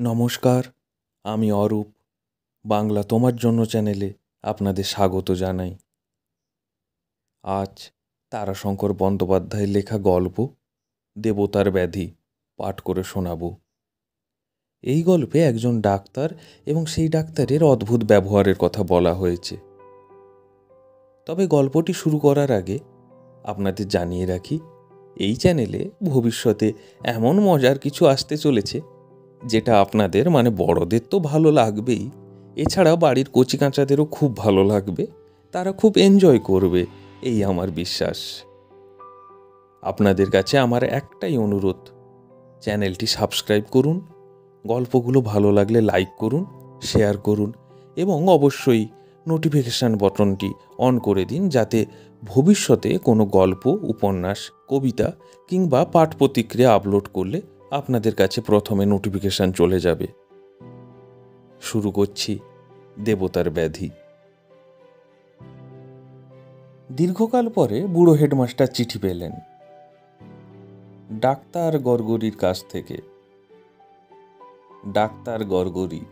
নমস্কার, আমি অরূপ। বাংলা তোমার জন্য চ্যানেলে আপনাদের স্বাগত জানাই। আজ তারাশঙ্কর বন্দ্যোপাধ্যায়ের লেখা গল্প, দেবতার ব্যাধি, পাঠ করে শোনাব। এই গল্পে একজন ডাক্তার এবং সেই ডাক্তারের অদ্ভুত ব্যবহারের কথা বলা হয়েছে। তবে গল্পটি শুরু করার আগে আপনাদের জানিয়ে রাখি, এই চ্যানেলে ভবিষ্যতে এমন মজার কিছু আসতে চলেছে যেটা আপনাদের মানে বড়দের তো ভালো লাগবেই। এছাড়া বাড়ির কচিকাঁচাদেরও খুব ভালো লাগবে। তারা খুব এনজয় করবে, এই আমার বিশ্বাস। আপনাদের কাছে আমার একটাই অনুরোধ, চ্যানেলটি সাবস্ক্রাইব করুন, গল্পগুলো ভালো লাগলে লাইক করুন, শেয়ার করুন এবং অবশ্যই নোটিফিকেশান বটনটি অন করে দিন যাতে ভবিষ্যতে কোনো গল্প, উপন্যাস, কবিতা কিংবা পাঠ প্রতিক্রিয়া আপলোড করলে আপনাদের কাছে প্রথমে নোটিফিকেশান চলে যাবে। শুরু করছি দেবতার ব্যাধি। দীর্ঘকাল পরে বুড়ো হেডমাস্টার চিঠি পেলেন। ডাক্তার গরগরির কাছ থেকে। ডাক্তার গরগরি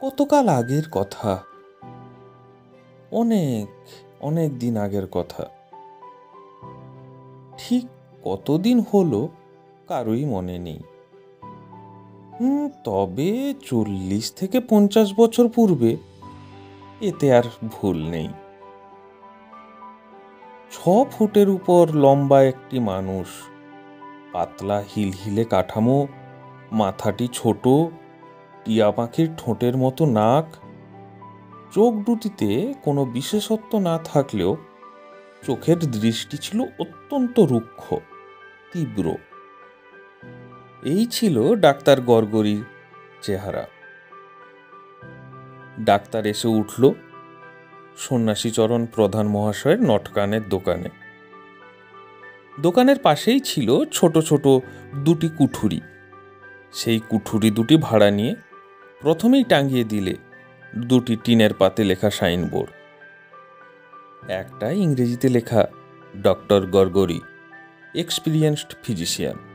কতকাল আগের কথা? অনেক অনেক দিন আগের কথা। ঠিক কতদিন হলো? কারোই মনে নেই। তবে চল্লিশ থেকে পঞ্চাশ বছর পূর্বে এতে আর ভুল নেই। ছ ফুটের উপর লম্বা একটি মানুষ, পাতলা হিলহিলে কাঠামো, মাথাটি ছোট, টিয়া পাখির ঠোঁটের মতো নাক, চোখ দুটিতে কোনো বিশেষত্ব না থাকলেও চোখের দৃষ্টি ছিল অত্যন্ত রুক্ষ, তীব্র। এই ছিল ডাক্তার গরগরির চেহারা। ডাক্তার এসে উঠল সন্ন্যাসীচরণ প্রধান মহাশয়ের নটকানের দোকানে। দোকানের পাশেই ছিল ছোট ছোট দুটি কুঠুরি। সেই কুঠুরি দুটি ভাড়া নিয়ে প্রথমেই টাঙ্গিয়ে দিলে দুটি টিনের পাতে লেখা সাইনবোর্ড। একটা ইংরেজিতে লেখা, ডক্টর গরগরি, এক্সপিরিয়েন্সড ফিজিশিয়ান।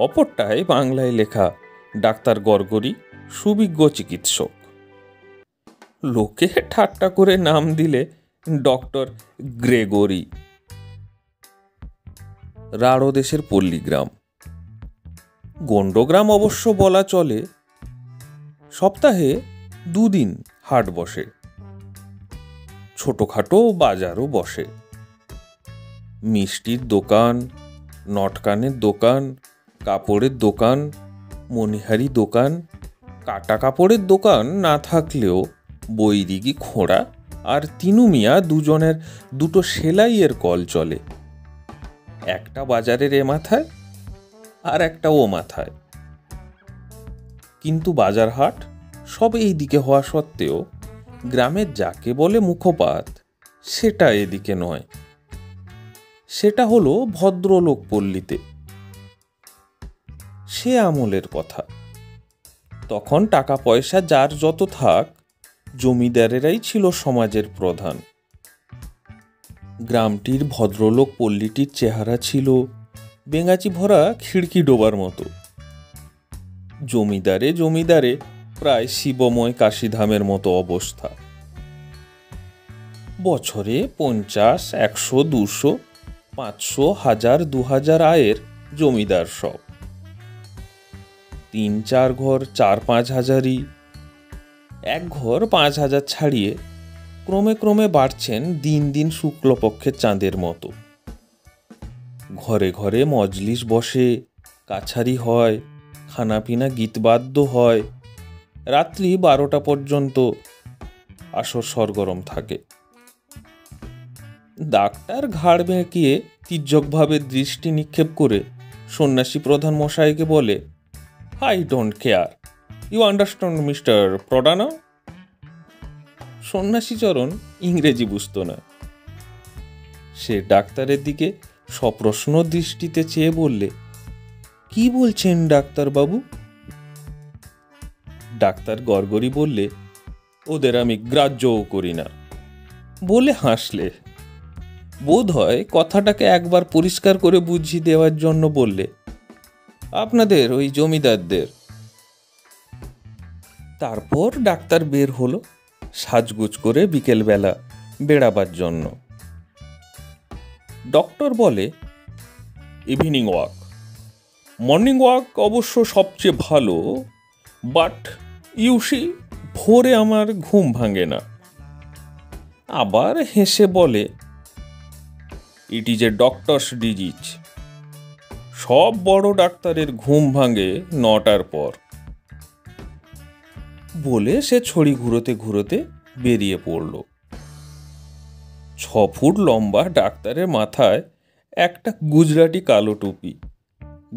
অপরটায় বাংলায় লেখা ডাক্তার গরগরি, সুবিজ্ঞ চিকিৎসক। লোকে ঠাট্টা করে নাম দিলে ডক্টর গ্রেগরি। রাঢ় দেশের পল্লীগ্রাম। গণ্ডগ্রাম অবশ্য বলা চলে, সপ্তাহে দুদিন হাট বসে, ছোটোখাটো বাজারও বসে। মিষ্টির দোকান, নটকানের দোকান কাপড়ের দোকান মনিহারি দোকান, কাটা কাপড়ের দোকান না থাকলেও বৈদিকি খোঁড়া আর তিনু মিয়া দুজনের দুটো সেলাইয়ের কল চলে। একটা বাজারের এ মাথায় আর একটা ও মাথায়। কিন্তু বাজার হাট সব এই দিকে হওয়া সত্ত্বেও গ্রামের যাকে বলে মুখপাত সেটা এদিকে নয়। সেটা হলো ভদ্রলোক পল্লীতে সে আমলের কথা। তখন টাকা পয়সা যার যত থাক, জমিদারেরাই ছিল সমাজের প্রধান। গ্রামটির ভদ্রলোক পল্লীটির চেহারা ছিল বেঙ্গাচি ভরা খিড়কি ডোবার মতো। জমিদারে জমিদারে প্রায় শিবময় কাশিধামের মতো অবস্থা। বছরে পঞ্চাশ, একশো, দুশো, পাঁচশো, হাজার দু হাজার আয়ের জমিদার সব। তিন চার ঘর, চার পাঁচ হাজারই। এক ঘর পাঁচ হাজার ছাড়িয়ে ক্রমে ক্রমে বাড়ছেন দিন দিন শুক্লপক্ষের চাঁদের মতো। ঘরে ঘরে মজলিস বসে, কাছারি হয়, খানাপিনা গীতবাদ্য হয়। রাত্রি বারোটা পর্যন্ত আসর সরগরম থাকে। ডাক্তার ঘাড় বেঁকিয়ে তির্যকভাবে দৃষ্টি নিক্ষেপ করে সন্ন্যাসী প্রধান মশাইকে বলে I don't care you understand mister প্রডানা সন্ন্যাসীচরণ ইংরেজি বুঝত না। সে ডাক্তারের দিকে সপ্রশ্ন দৃষ্টিতে চেয়ে বললে, কি বলছেন ডাক্তারবাবু ডাক্তার গড়গড়ি বললে, ওদের আমি গ্রাহ্যও করি না। বলে হাসলে। বোধ হয় কথাটাকে একবার পরিষ্কার করে বুঝিয়ে দেওয়ার জন্য বললে আপনাদের, ওই জমিদারদের। তারপর ডাক্তার বের হলো সাজগুজ করে বিকেলবেলা বেড়াবার জন্য। ডক্টর বলে ইভিনিং ওয়াক মর্নিং ওয়াক অবশ্য সবচেয়ে ভালো বাট ইউসি ভোরে আমার ঘুম ভাঙে না। আবার হেসে বলে it is a doctor's disease সব বড় ডাক্তারের ঘুম ভাঙে নটার পর। বলে সে ছড়ি ঘুরোতে ঘুরোতে বেরিয়ে পড়ল। ছ ফুট লম্বা ডাক্তারের মাথায় একটা গুজরাটি কালো টুপি,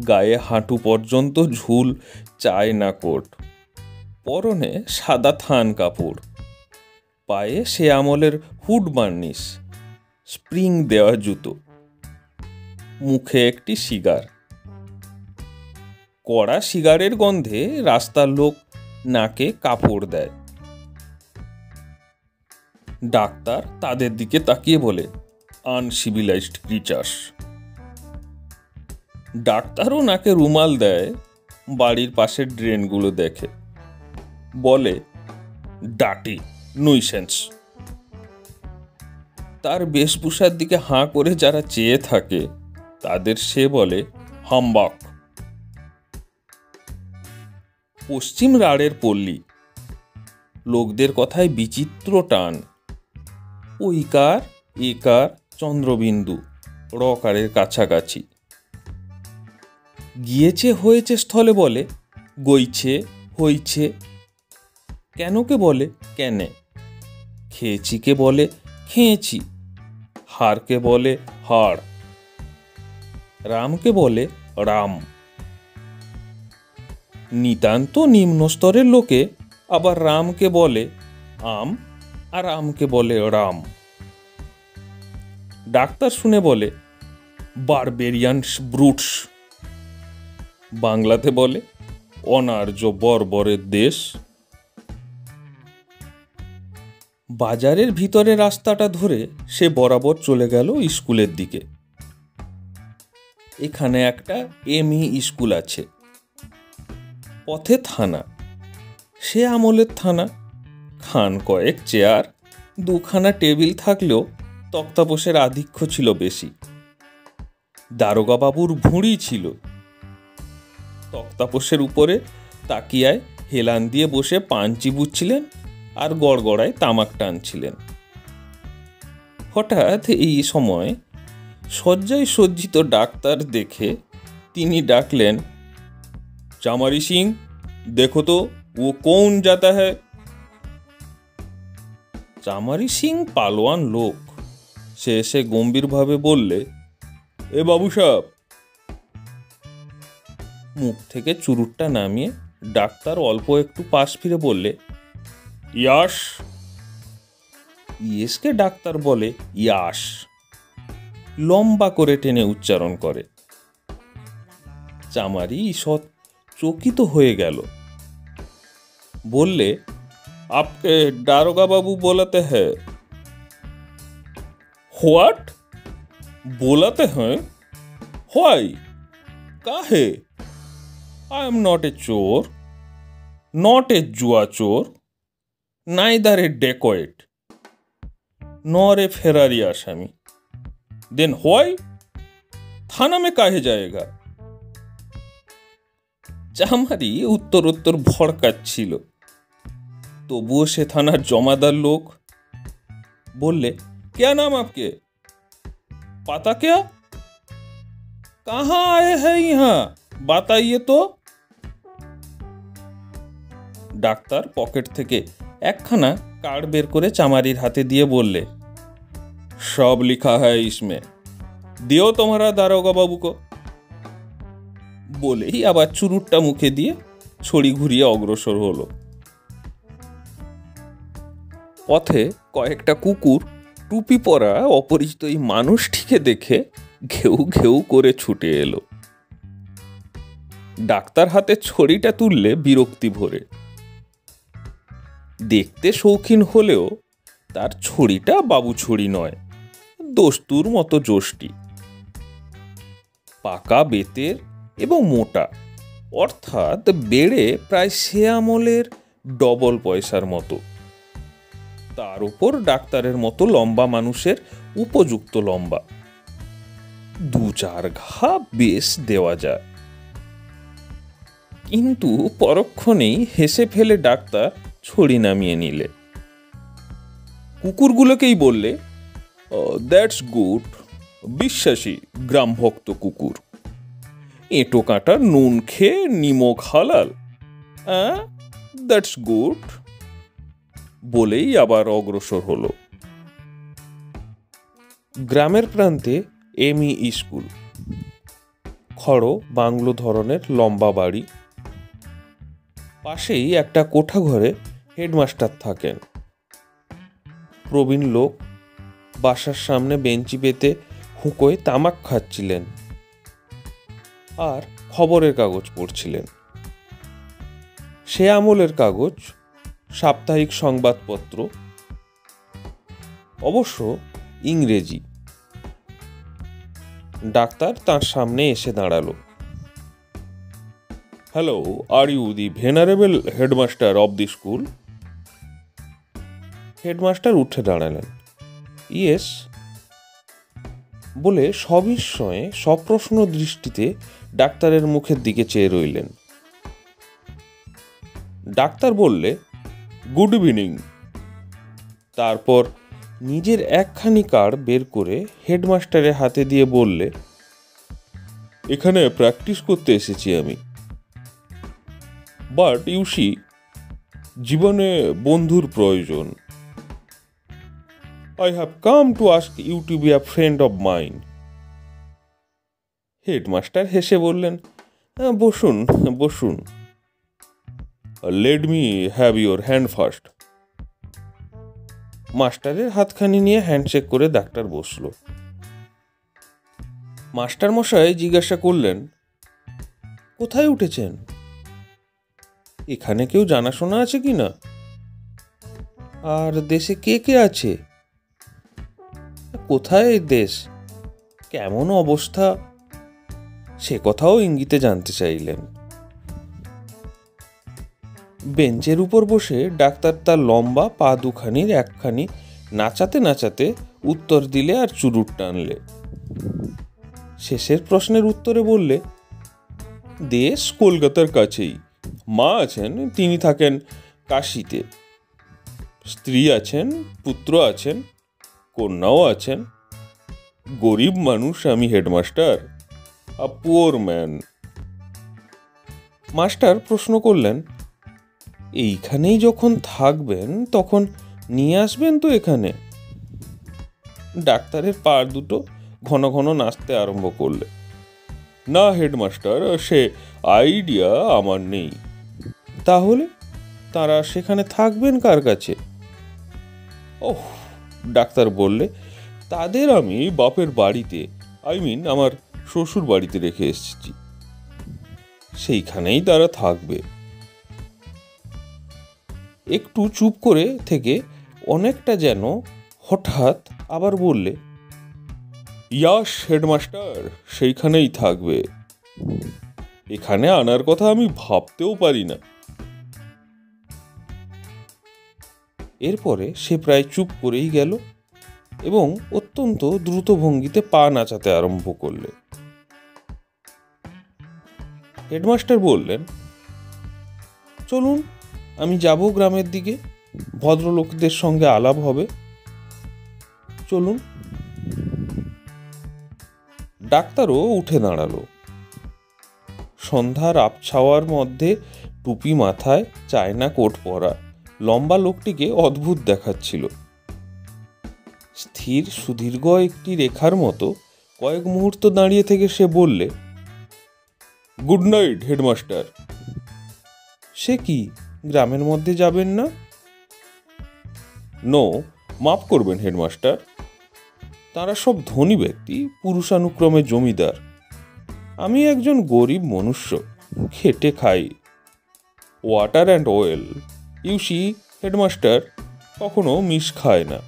গায়ে হাঁটু পর্যন্ত ঝুল চায়না কোট, পরনে সাদা থান কাপড়, পায়ে সে আমলের হুড বার্নিশ, স্প্রিং দেওয়া জুতো, মুখে একটি সিগার। কড়া সিগারের গন্ধে রাস্তার লোক নাকে কাপড় দেয়। ডাক্তার তাদের দিকে তাকিয়ে বলে আনসিভিলাইজড ক্রিচার্স ডাক্তারও নাকে রুমাল দেয়, বাড়ির পাশের ড্রেনগুলো দেখে। বলে ডাটি নুইসেন্স তার বেশভূষার দিকে হাঁ করে যারা চেয়ে থাকে, তাদের সে বলে হাম্বাক পশ্চিম রাড়ের পল্লী। লোকদের কথায় বিচিত্র টান। ওইকার, একার চন্দ্রবিন্দু রকারের কাছাকাছি। গিয়েছে, হয়েছে, স্থলে বলে গইছে হইছে। কেনকে বলে, কেনে? খেয়েছিকে বলে, খেয়েছি। হারকে বলে হাড় রামকে বলে, রাম। নিতান্ত নিম্ন স্তরের লোকে আবার রামকে বলে আম আর আমকে বলে রাম। ডাক্তার শুনে বলে বারবেরিয়ানস ব্রুটস। বাংলাতে বলে, অনার্য বর্বরের দেশ। বাজারের ভিতরে রাস্তাটা ধরে সে বরাবর চলে গেল স্কুলের দিকে। এখানে একটা এমই স্কুল আছে। পথে থানা। সে আমলের থানা। খান কয়েক চেয়ার, দুখানা টেবিল থাকলেও তক্তাপোষের আধিক্য ছিল বেশি। দারোগাবাবুর ভুঁড়ি ছিল। তক্তাপোষের উপরে তাকিয়ায় হেলান দিয়ে বসে পান চিবুচ্ছিলেন আর গড়গড়ায় তামাক টানছিলেন। হঠাৎ এই সময় শয্যায় সজ্জিত ডাক্তার দেখে তিনি ডাকলেন চামারি সিং, দেখো তো, ও কোন যাতা হ্যায়? চামারি সিং পালোয়ান লোক। সে এসে গম্ভীরভাবে বললে, এ বাবু সাহেব মুখ থেকে চুরুটটা নামিয়ে ডাক্তার অল্প একটু পাশ ফিরে বললে, ইয়াস। ইয়েসকে ডাক্তার বলে, ইয়াস। লম্বা করে টেনে উচ্চারণ করে। চামারি ঈষৎ চকিত হয়ে গেল বললে আপকে দারোগা বাবু बोलाते हैं হোয়াট बोलाते हैं হোয়াই কাহে আই এম নট এ চোর নট এ জুয়া চোর নাইদার এ ডেকয়েট নর এ ফেরারি আসামি দেন হোয়াই থানা মে কাহে যায়গা চামারি উত্তরোত্তর ভড়কাচ্ছিল তবুও সে থানার জমাদার লোক বললে क्या नाम आपके पता क्या कहाँ आए हैं यहाँ बताइए तो ডাক্তার পকেট থেকে একখানা কার্ড বের করে চামারির হাতে দিয়ে বললে সব লিখা হয় ইসমে দিও তোমারা দারোগা বাবুকো বলেই আবার চুরুটটা মুখে দিয়ে ছড়ি ঘুরিয়ে অগ্রসর হলো। পথে কয়েকটা কুকুর টুপি পরা অপরিচিত এই মানুষটিকে দেখে ঘেউ ঘেউ করে ছুটে এলো। ডাক্তার হাতে ছড়িটা তুললে বিরক্তি ভরে। দেখতে শৌখিন হলেও তার ছড়িটা বাবু ছড়ি নয়, দস্তুর মতো জোষ্টি পাকা বেতের এবং মোটা। অর্থাৎ বেড়ে প্রায় সে আমলের ডবল পয়সার মতো। তার উপর ডাক্তারের মতো লম্বা মানুষের উপযুক্ত লম্বা। দু চার ঘা বেশ দেওয়া যায়। কিন্তু পরক্ষণেই হেসে ফেলে ডাক্তার ছড়ি নামিয়ে নিলে। কুকুরগুলোকেই বললে দ্যাটস গুড। বিশ্বাসী গ্রামভক্ত কুকুর। এঁটো কাটা, নুন খেয়ে নিমক হালাল। হ্যাঁ দ্যাটস গুড বলেই আবার অগ্রসর হলো। গ্রামের প্রান্তে এমই স্কুল। খড়ো বাংলো ধরনের লম্বা বাড়ি। পাশেই একটা কোঠা ঘরে হেডমাস্টার থাকেন। প্রবীণ লোক। বাসার সামনে বেঞ্চি পেতে হুঁকোয় তামাক খাচ্ছিলেন। আর খবরের কাগজ পড়ছিলেন। সে আমলের কাগজ, সাপ্তাহিক সংবাদপত্র, অবশ্য ইংরেজি। ডাক্তার তার সামনে এসে দাঁড়াল। Hello, are you the venerable headmaster of the school? Headmaster উঠে দাঁড়ালেন। ইয়েস। বলে সবিস্ময়ে সপ্রশ্ন দৃষ্টিতে ডাক্তারের মুখের দিকে চেয়ে রইলেন। ডাক্তার বললে, গুড ইভিনিং। তারপর নিজের একখানি কার্ড বের করে হেডমাস্টারের হাতে দিয়ে বললে, এখানে প্র্যাকটিস করতে এসেছি আমি। বাট ইউসি জীবনে বন্ধুর প্রয়োজন। I have come to ask you to be a friend of mine. Headmaster হেসে বললেন "হ্যাঁ, বসুন বসুন। Let me have your hand first মাস্টারের হাতখানি নিয়ে হ্যান্ডশেক করে ডাক্তার বসল। মাস্টার মশাই জিজ্ঞাসা করলেন কোথায় উঠেছেন? এখানে কেউ জানাশোনা আছে কি না? আর দেশে কে কে আছে? কোথায় দেশ? কেমন অবস্থা? সে কথাও ইঙ্গিতে জানতে চাইলেন। বেঞ্চের উপর বসে ডাক্তার তার লম্বা পা দুখানির একখানি নাচাতে নাচাতে উত্তর দিলে আর চুরুট টানলে। শেষের প্রশ্নের উত্তরে বললে, দেশ কলকাতার কাছেই। মা আছেন, তিনি থাকেন কাশিতে। স্ত্রী আছেন, পুত্র আছেন, কন্যাও আছেন। গরিব মানুষ, আমি headmaster. A poor man master প্রশ্ন করলেন, এইখানেই যখন থাকবেন, তখন নিয়ে আসবেন তো এখানে? ডাক্তারের পার দুটো ঘন ঘন নাচতে আরম্ভ করলে। না, হেডমাস্টার, সে আইডিয়া আমার নেই। তাহলে তারা সেখানে থাকবেন কার কাছে? ওহ, ডাক্তার বললে, তাদের আমি বাপের বাড়িতে, আই মিন আমার শ্বশুর বাড়িতে রেখে এসেছি। সেইখানেই তারা থাকবে। একটু চুপ করে থেকে অনেকটা যেন হঠাৎ আবার বললে, ইয়াস, হেডমাস্টার, সেইখানেই থাকবে। এখানে আনার কথা আমি ভাবতেও পারি না। এরপরে সে প্রায় চুপ করেই গেল এবং অত্যন্ত দ্রুত ভঙ্গিতে পা নাচাতে আরম্ভ করলে। হেডমাস্টার বললেন, চলুন, আমি যাব গ্রামের দিকে, ভদ্রলোকদের সঙ্গে আলাপ হবে। চলুন। ডাক্তারও উঠে দাঁড়াল। সন্ধ্যার আপছাওয়ার মধ্যে টুপি মাথায় চায়না কোট পরা লম্বা লোকটিকে অদ্ভুত দেখাচ্ছিল। স্থির সুদীর্ঘ একটি রেখার মতো কয়েক মুহূর্ত দাঁড়িয়ে থেকে সে বললে গুড নাইট, হেডমাস্টার। সে কি, গ্রামের মধ্যে যাবেন না? নো, মাফ করবেন, হেডমাস্টার। তারা সব ধনী ব্যক্তি, পুরুষানুক্রমে জমিদার। আমি একজন গরিব মনুষ্য, খেটে খাই। Water and oil you see headmaster, কখনো মিস খায় না।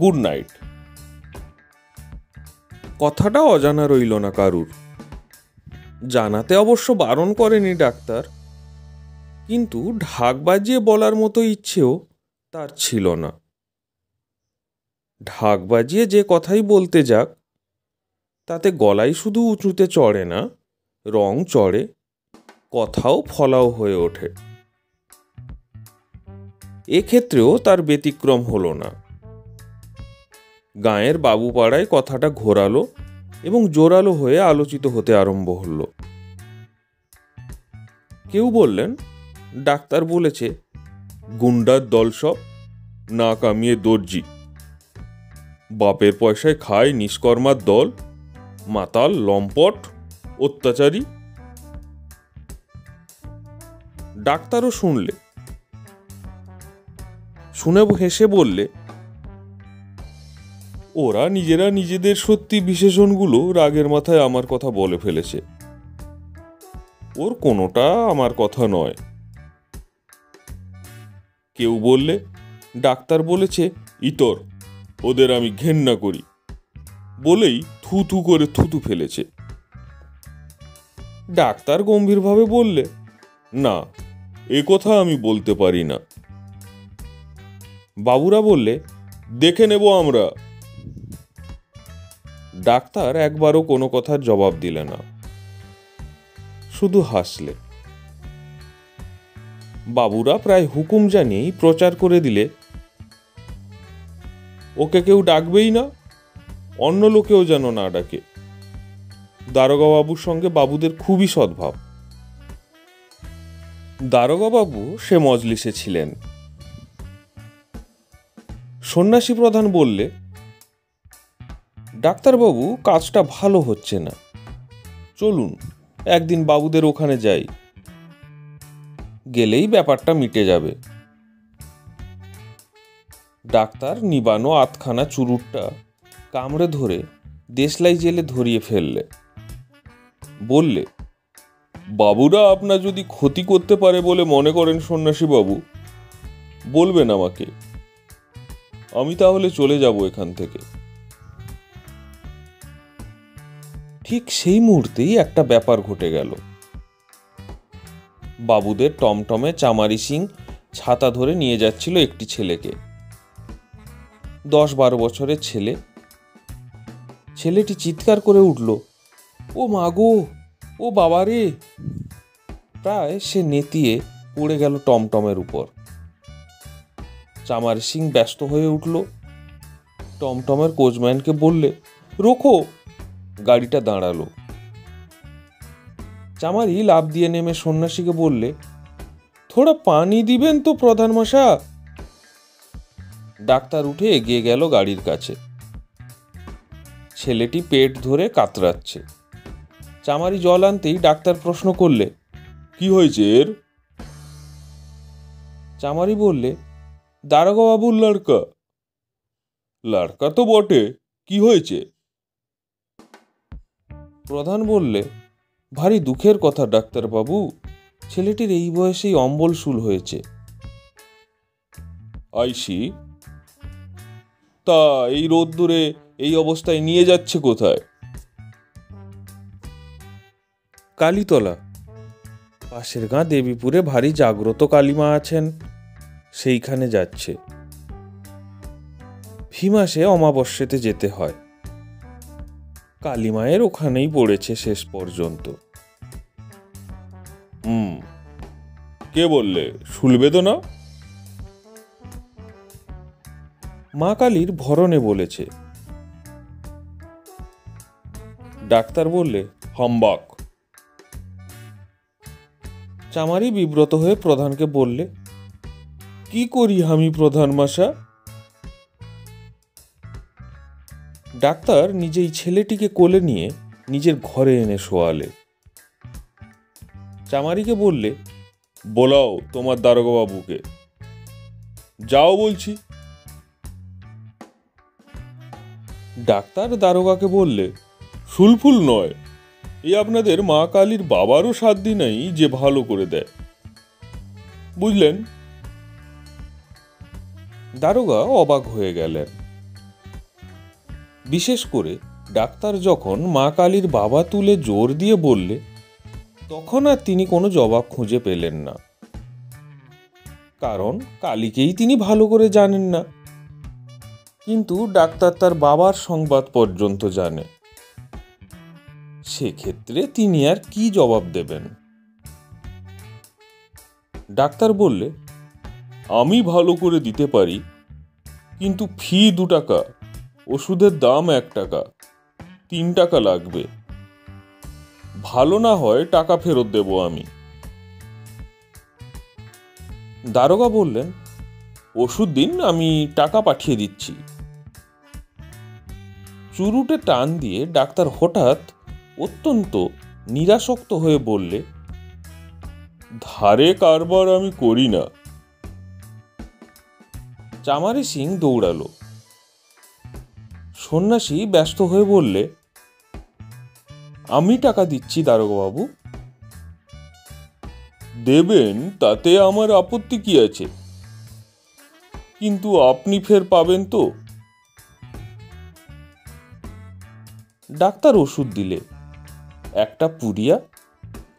Good night. কথাটা অজানা রইল না কারুর। জানাতে অবশ্য বারণ করেনি ডাক্তার। কিন্তু ঢাক বাজিয়ে বলার মতো ইচ্ছেও তার ছিল না। ঢাক বাজিয়ে যে কথাই বলতে যাক, তাতে গলায় শুধু উঁচুতে চড়ে না, রং চড়ে, কথাও ফলাও হয়ে ওঠে। এক্ষেত্রেও তার ব্যতিক্রম হলো না। গাঁয়ের বাবুপাড়ায় কথাটা ঘোরালো এবং জোরালো হয়ে আলোচিত হতে আরম্ভ হল। কেউ বললেন, ডাক্তার বলেছে, গুন্ডার দল সব না কামিয়ে দর্জি। বাপের পয়সায় খায় নিষ্কর্মার দল, মাতাল, লম্পট, অত্যাচারী। ডাক্তারও শুনলে। শুনে হেসে বললে ওরা নিজেরা নিজেদের সত্যি বিশেষণগুলো রাগের মাথায় আমার কথা বলে ফেলেছে। ওর কোনোটা আমার কথা নয়। কেউ বললে, ডাক্তার বলেছে, ইতর, ওদের আমি ঘেন্না করি। বলেই থু থু করে থুতু ফেলেছে। ডাক্তার গম্ভীরভাবে বললে, না, এ কথা আমি বলতে পারি না। বাবুরা বললে, দেখে নেব আমরা। ডাক্তার একবারও কোনো কথার জবাব দিলে না। শুধু হাসলে। বাবুরা প্রায় হুকুম জানিয়েই প্রচার করে দিলে। ওকে কেউ ডাকবেই না, অন্য লোকেও যেন না ডাকে। দারোগা বাবুর সঙ্গে বাবুদের খুবই সদ্ভাব। দারোগা বাবু সে মজলিসে ছিলেন। সন্ন্যাসী প্রধান বললে ডাক্তারবাবু, কাজটা ভালো হচ্ছে না। চলুন, একদিন বাবুদের ওখানে যাই। গেলেই ব্যাপারটা মিটে যাবে। ডাক্তার নিবানো আতখানা চুরুটটা কামড়ে ধরে দেশলাই জেলে ধরিয়ে ফেললে। বললে, বাবুরা, আপনার যদি ক্ষতি করতে পারে বলে মনে করেন সন্ন্যাসী বাবু, বলবেন আমাকে। আমি তাহলে চলে যাব এখান থেকে। ঠিক সেই মুহূর্তেই একটা ব্যাপার ঘটে গেল। বাবুদের টমটমে চামারি সিং ছাতা ধরে নিয়ে যাচ্ছিল একটি ছেলেকে। দশ বারো বছরের ছেলে। ছেলেটি চিৎকার করে উঠল, ও মাগো ও বাবা রে! প্রায় সে নেতিয়ে পড়ে গেল টমটমের উপর। চামার সিং ব্যস্ত হয়ে উঠল। টমটমের কোচম্যানকে বললে, রোখো গাড়িটা দাঁড়াল। চামারি লাভ দিয়ে নেমে সন্ন্যাসীকে বললে, থোড়া পানি দিবেন তো প্রধান মশা ডাক্তার উঠে এগিয়ে গেল গাড়ির কাছে। ছেলেটি পেট ধরে কাতরাচ্ছে। চামারি জল আনতেই ডাক্তার প্রশ্ন করলে, কি হয়েছে এর? চামারি বললে দারোগা বাবুর লড়কা। লড়কা তো বটে, কি হয়েছে? প্রধান বললে, ভারী দুঃখের কথা, ডাক্তারবাবু। ছেলেটির এই বয়সেই অম্বল শুল হয়েছে। আইসি তা এই রোদ্দুরে এই অবস্থায় নিয়ে যাচ্ছে কোথায়? কালীতলা। পাশের গাঁ দেবীপুরে ভারী জাগ্রত কালীমা আছেন। সেইখানে যাচ্ছে। ফি মাসে অমাবস্যাতে যেতে হয়। কালীমায়ের ওখানেই পড়েছে শেষ পর্যন্ত। হুম। কে বললে? শুলবে তো না? মা কালীর ভরণে বলেছে। ডাক্তার বললে, হম্বাক। চামারি বিব্রত হয়ে প্রধানকে বললে, কি করি আমি প্রধান মাসা ডাক্তার নিজেই ছেলেটিকে কোলে নিয়ে নিজের ঘরে এনে শোয়ালে। চামারিকে বললে, বলাও তোমার দারোগাবাবুকে। যাও, বলছি। ডাক্তার দারোগাকে বললে ফুলফুল নয়, এই আপনাদের মা কালীর বাবারও সাধ্য নাই যে ভালো করে দেয়। বুঝলেন? দারোগা অবাক হয়ে গেলেন। বিশেষ করে ডাক্তার যখন মা কালীর বাবা তুলে জোর দিয়ে বললে, তখন আর তিনি কোনো জবাব খুঁজে পেলেন না। কারণ কালীকেই তিনি ভালো করে জানেন না। কিন্তু ডাক্তার তার বাবার সংবাদ পর্যন্ত জানে। সেক্ষেত্রে তিনি আর কি জবাব দেবেন? ডাক্তার বললে, আমি ভালো করে দিতে পারি, কিন্তু ফি দু টাকা। ওষুধের দাম এক টাকা, তিন টাকা লাগবে। ভালো না হয় টাকা ফেরত দেব আমি। দারোগা বললেন, ওষুধ দিন, আমি টাকা পাঠিয়ে দিচ্ছি। চুরুটে টান দিয়ে ডাক্তার হঠাৎ অত্যন্ত নিরাসক্ত হয়ে বললে, ধারে কারবার আমি করি না। চামারি সিং দৌড়ালো। সন্ন্যাসী ব্যস্ত হয়ে বললে, আমি টাকা দিচ্ছি দারোগাবাবু দেবেন, তাতে আমার আপত্তি কি আছে? কিন্তু আপনি ফের পাবেন তো? ডাক্তার ওষুধ দিলে, একটা পুরিয়া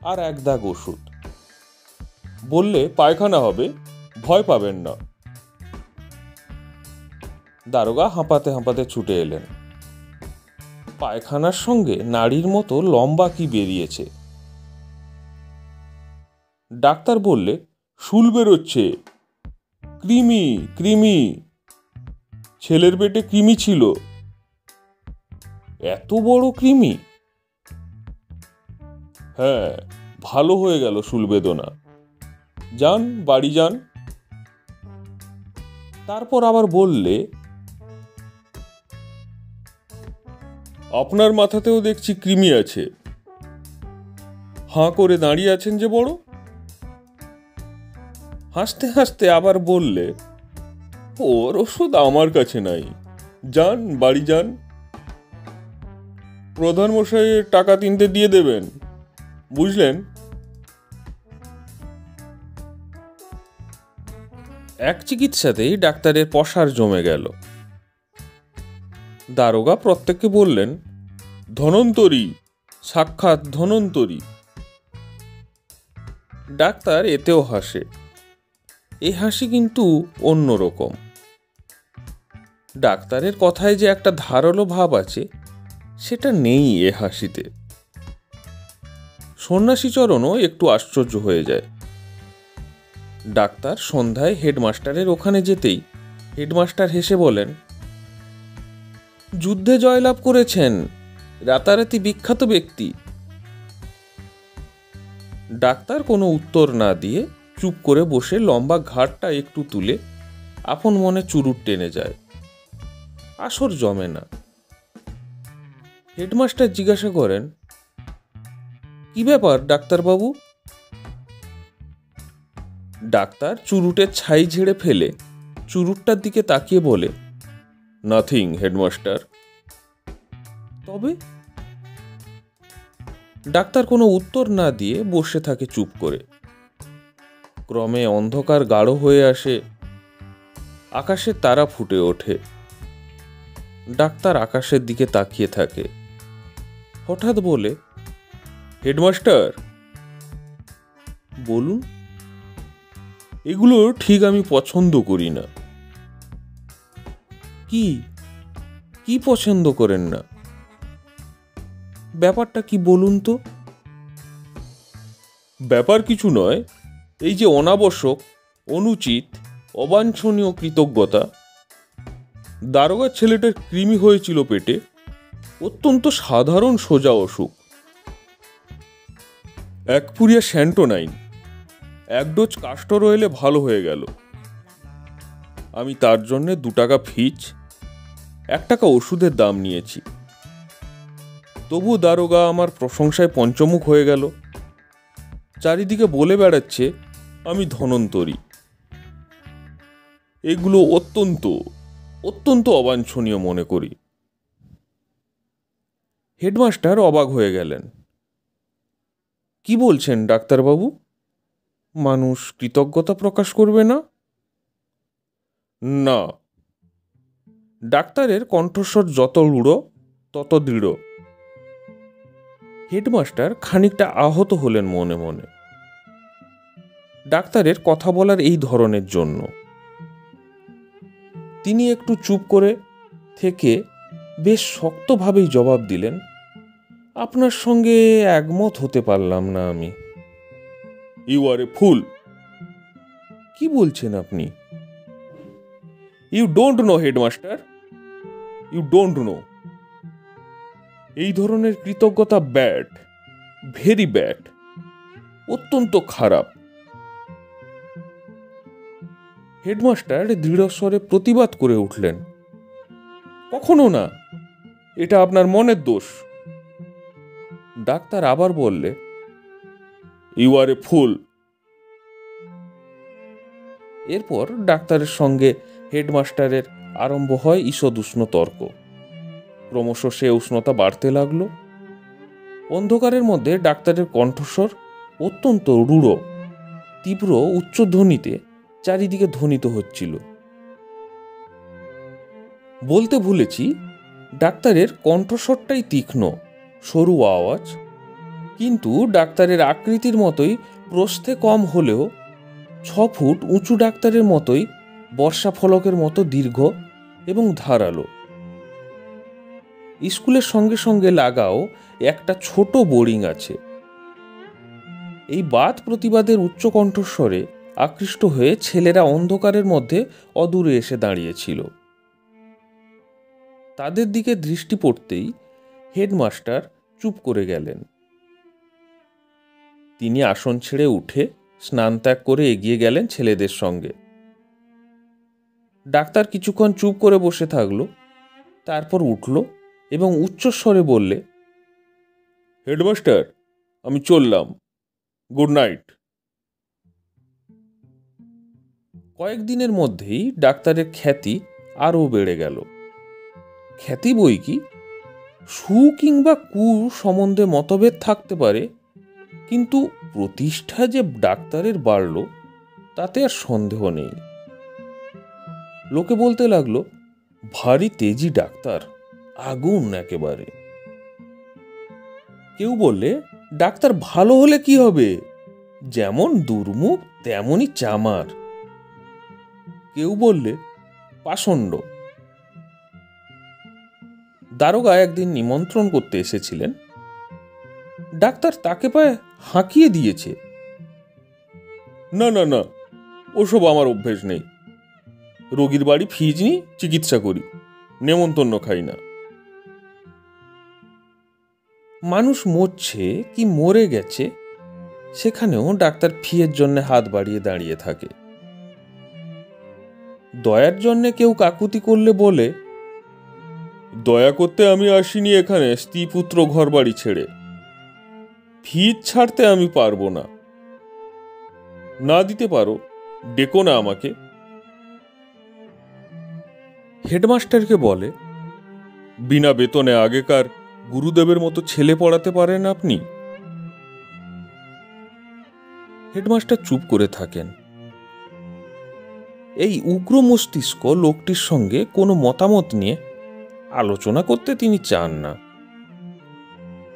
আর এক দাগ ওষুধ। বললে, পায়খানা হবে, ভয় পাবেন না। দারোগা হাঁপাতে হাঁপাতে ছুটে এলেন। পায়খানার সঙ্গে নাড়ির মতো লম্বা কি বেরিয়েছে? ডাক্তার বললে, শুল বেরোচ্ছে। কৃমি কৃমি ছেলের পেটে কৃমি ছিল। এত বড় কৃমি হ্যাঁ ভালো হয়ে গেল শুল বেদনা। যান, বাড়ি যান। তারপর আবার বললে আপনার মাথাতেও দেখছি কৃমি আছে। হাঁ করে দাঁড়িয়ে আছেন যে বড়? হাসতে হাসতে আবার বললে, ওর ওষুধ আমার কাছে নাই। যান, বাড়ি যান। প্রধান মশাইয়ের টাকা তিনটে দিয়ে দেবেন। বুঝলেন? এক চিকিৎসাতেই ডাক্তারের পশার জমে গেল। দারোগা প্রত্যেককে বললেন, ধনন্তরী, সাক্ষাৎ ধনন্তরী। ডাক্তার এতেও হাসে। এই হাসি কিন্তু অন্যরকম। ডাক্তারের কথায় যে একটা ধারালো ভাব আছে, সেটা নেই এ হাসিতে। সন্ন্যাসীচরণও একটু আশ্চর্য হয়ে যায়। ডাক্তার সন্ধ্যায় হেডমাস্টারের ওখানে যেতেই হেডমাস্টার হেসে বলেন যুদ্ধে জয়লাভ করেছেন রাতারাতি বিখ্যাত ব্যক্তি। ডাক্তার কোনো উত্তর না দিয়ে চুপ করে বসে লম্বা ঘাটটা একটু তুলে আপন মনে চুরুট টেনে যায়। আসর জমে না। হেডমাস্টার জিজ্ঞাসা করেন, কি ব্যাপার ডাক্তারবাবু? ডাক্তার চুরুটের ছাই ঝেড়ে ফেলে চুরুটটার দিকে তাকিয়ে বলে নাথিং হেডমাস্টার তবে? ডাক্তার কোনো উত্তর না দিয়ে বসে থাকে চুপ করে। ক্রমে অন্ধকার গাঢ় হয়ে আসে। আকাশে তারা ফুটে ওঠে। ডাক্তার আকাশের দিকে তাকিয়ে থাকে। হঠাৎ বলে হেডমাস্টার বলুন, এগুলো ঠিক আমি পছন্দ করি না। কি? কি পছন্দ করেন না? ব্যাপারটা কি বলুন তো? ব্যাপার কিছু নয়। এই যে অনাবশ্যক, অনুচিত, অবাঞ্ছনীয় কৃতজ্ঞতা। দারোগার ছেলেটার কৃমি হয়েছিল পেটে। অত্যন্ত সাধারণ সোজা অসুখ। এক পুরিয়া স্যান্টোনাইন। এক ডোজ কাস্টর ভালো হয়ে গেল। আমি তার জন্যে দু টাকা ফিচ এক টাকা ওষুধের দাম নিয়েছি। তবু দারোগা আমার প্রশংসায় পঞ্চমুখ হয়ে গেল। চারিদিকে বলে বেড়াচ্ছে, আমি ধনন্তরী। এগুলো অত্যন্ত অত্যন্ত অবাঞ্ছনীয় মনে করি। হেডমাস্টার অবাক হয়ে গেলেন। কি বলছেন ডাক্তারবাবু? মানুষ কৃতজ্ঞতা প্রকাশ করবে না? না ডাক্তারের কণ্ঠস্বর যত রূঢ় তত দৃঢ়। হেডমাস্টার খানিকটা আহত হলেন মনে মনে। ডাক্তারের কথা বলার এই ধরনের জন্য। তিনি একটু চুপ করে থেকে বেশ শক্তভাবেই জবাব দিলেন আপনার সঙ্গে একমত হতে পারলাম না আমি। ইউ আর এ ফুল কি বলছেন আপনি? You don't know headmaster you don't know. এই ধরনের কৃতজ্ঞতা ব্যাড, ভেরি ব্যাড, অত্যন্ত খারাপ। হেডমাস্টার দৃঢ়স্বরে প্রতিবাদ করে উঠলেন। কখনো না, এটা আপনার মনের দোষ। ডাক্তার আবার বললে ইউ আর এ ফুল এরপর ডাক্তারের সঙ্গে হেডমাস্টারের আরম্ভ হয় ঈষদ উষ্ণ তর্ক ক্রমশ সে উষ্ণতা বাড়তে লাগল। অন্ধকারের মধ্যে ডাক্তারের কণ্ঠস্বর অত্যন্ত রূঢ়, তীব্র উচ্চধ্বনিতে চারিদিকে ধ্বনিত হচ্ছিল। বলতে ভুলেছি, ডাক্তারের কণ্ঠস্বরটাই তীক্ষ্ণ, সরু আওয়াজ, কিন্তু ডাক্তারের আকৃতির মতোই প্রস্থে কম হলেও ছ ফুট উঁচু ডাক্তারের মতোই বর্ষা ফলকের মতো দীর্ঘ এবং ধারালো। স্কুলের সঙ্গে সঙ্গে লাগাও একটা ছোট বোরিং আছে। এই বাদ প্রতিবাদের উচ্চ কণ্ঠস্বরে আকৃষ্ট হয়ে ছেলেরা অন্ধকারের মধ্যে অদূরে এসে দাঁড়িয়েছিল। তাদের দিকে দৃষ্টি পড়তেই হেডমাস্টার চুপ করে গেলেন। তিনি আসন ছেড়ে উঠে স্নান ত্যাগ করে এগিয়ে গেলেন ছেলেদের সঙ্গে। ডাক্তার কিছুক্ষণ চুপ করে বসে থাকল, তারপর উঠল এবং উচ্চস্বরে বললে, হেডমাস্টার, আমি চললাম। Good night. কয়েকদিনের মধ্যেই ডাক্তারের খ্যাতি আরও বেড়ে গেল। খ্যাতি বই কি? সু কিংবা কু সম্বন্ধে মতভেদ থাকতে পারে, কিন্তু প্রতিষ্ঠা যে ডাক্তারের বাড়ল, তাতে আর সন্দেহ নেই। লোকে বলতে লাগল, ভারী তেজি ডাক্তার, আগুন একেবারে। কেউ বললে, ডাক্তার ভালো হলে কি হবে? যেমন দুর্মুখ, তেমনই চামার। কেউ বললে, পাষণ্ড। দারোগা একদিন নিমন্ত্রণ করতে এসেছিলেন। ডাক্তার তাকে পায়ে হাঁকিয়ে দিয়েছে। না না না, ওসব আমার অভ্যেস নেই। রোগীর বাড়ি ফিজ নিই, চিকিৎসা করি। নেমন্তন্ন খাই না। মানুষ মরছে কি মরে গেছে, সেখানেও ডাক্তার ফিয়ের জন্য হাত বাড়িয়ে দাঁড়িয়ে থাকে। দয়ার জন্যে কেউ কাকুতি করলে বলে, দয়া করতে আমি আসিনি এখানে স্ত্রী পুত্র ঘর বাড়ি ছেড়ে। ফিজ ছাড়তে আমি পারব না। না দিতে পারো, ডেকো না আমাকে। হেডমাস্টারকে বলে, বিনা বেতনে আগেকার গুরুদেবের মতো ছেলে পড়াতে পারেন আপনি? হেডমাস্টার চুপ করে থাকেন। এই উগ্র মস্তিষ্ক লোকটির সঙ্গে কোনো মতামত নিয়ে আলোচনা করতে তিনি চান না।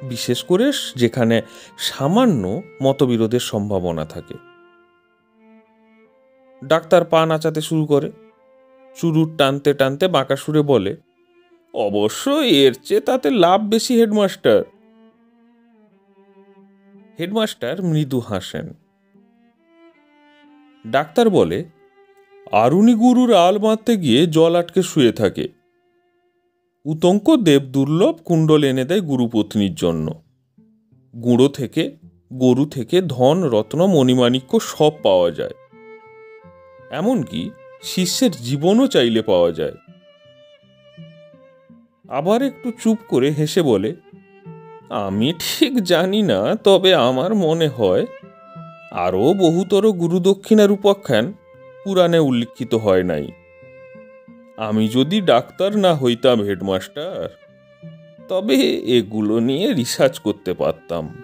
বিশেষ করে যেখানে সামান্য মতবিরোধের সম্ভাবনা থাকে। ডাক্তার পা নাচাতে শুরু করে। চুরুট টানতে টানতে বাঁকা সুরে বলে অবশ্য এর চেয়ে তাতে লাভ বেশি, হেডমাস্টার। হেডমাস্টার মৃদু হাসেন। ডাক্তার বলে, আরুণী গুরুর আল মারতে গিয়ে জল আটকে শুয়ে থাকে। উতঙ্ক দেব দুর্লভ কুণ্ডল এনে দেয় গুরুপত্নীর জন্য। গুঁড়ো থেকে, গরু থেকে ধন, রত্ন, মণিমাণিক্য সব পাওয়া যায়। এমনকি শিষ্যের জীবনও চাইলে পাওয়া যায়। আবার একটু চুপ করে হেসে বলে, আমি ঠিক জানি না, তবে আমার মনে হয় আরও বহুতর গুরুদক্ষিণার উপাখ্যান পুরাণে উল্লিখিত হয় নাই। আমি যদি ডাক্তার না হইতাম হেডমাস্টার, তবে এগুলো নিয়ে রিসার্চ করতে পারতাম।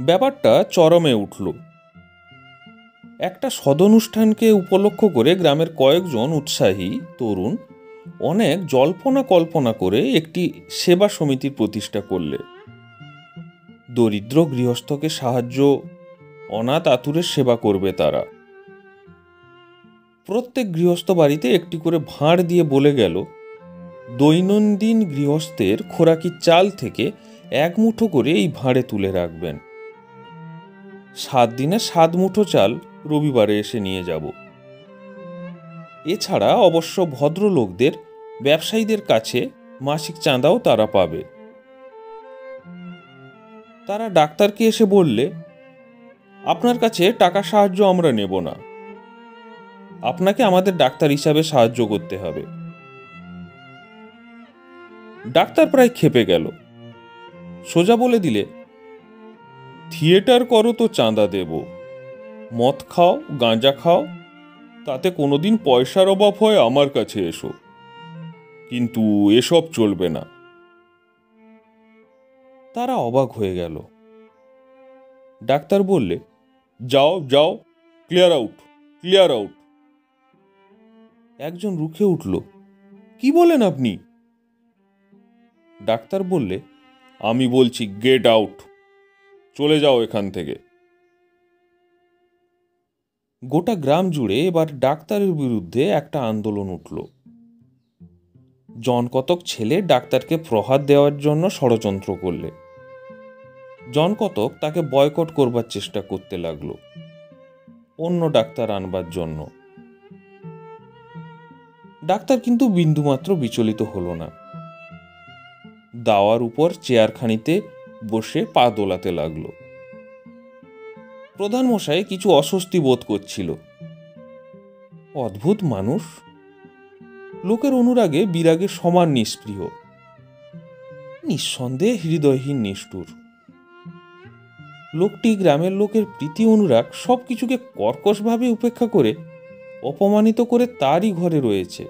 ব্যাপারটা চরমে উঠল। একটা সদনুষ্ঠানকে উপলক্ষ করে গ্রামের কয়েকজন উৎসাহী তরুণ অনেক জল্পনা কল্পনা করে একটি সেবা সমিতির প্রতিষ্ঠা করলে। দরিদ্র গৃহস্থকে সাহায্য, অনাথ আতুরের সেবা করবে তারা। প্রত্যেক গৃহস্থ বাড়িতে একটি করে ভাঁড় দিয়ে বলে গেল, দৈনন্দিন গৃহস্থের খোরাকি চাল থেকে এক মুঠো করে এই ভাঁড়ে তুলে রাখবেন। সাত দিনে সাত মুঠো চাল রবিবারে এসে নিয়ে যাব। এছাড়া অবশ্য ভদ্রলোকদের, ব্যবসায়ীদের কাছে মাসিক চাঁদাও তারা পাবে। তারা ডাক্তারকে এসে বললে, আপনার কাছে টাকা সাহায্য আমরা নেব না। আপনাকে আমাদের ডাক্তার হিসাবে সাহায্য করতে হবে। ডাক্তার প্রায় খেপে গেল। সোজা বলে দিলে, থিয়েটার করো তো চাঁদা দেব। মদ খাও, গাঁজা খাও, তাতে কোনোদিন পয়সার অভাব হয় আমার কাছে এসো। কিন্তু এসব চলবে না। তারা অবাক হয়ে গেল। ডাক্তার বললে, যাও যাও ক্লিয়ার আউট ক্লিয়ার আউট একজন রুখে উঠল, কি বলেন আপনি? ডাক্তার বললে, আমি বলছি গেট আউট চলে যাও এখান থেকে। গোটা গ্রাম জুড়ে এবার ডাক্তারের বিরুদ্ধে একটা আন্দোলন উঠল। জনকতক ছেলে ডাক্তারকে প্রহার দেওয়ার জন্য ষড়যন্ত্র করলে। জনকতক তাকে বয়কট করবার চেষ্টা করতে লাগল। অন্য ডাক্তার আনবার জন্য। ডাক্তার কিন্তু বিন্দুমাত্র বিচলিত হলো না। দাওয়ার উপর চেয়ারখানিতে বসে পা দোলাতে লাগল। প্রধান মশাই কিছু অস্বস্তি বোধ করছিল। অদ্ভুত মানুষ। লোকের অনুরাগে বিরাগে সমান নিষ্প্রিয়। নিঃসন্দেহে হৃদয়হীন নিষ্ঠুর। লোকটি গ্রামের লোকের প্রীতি অনুরাগ সব কিছুকে কর্কশভাবে উপেক্ষা করে, অপমানিত করে তারই ঘরে রয়েছে।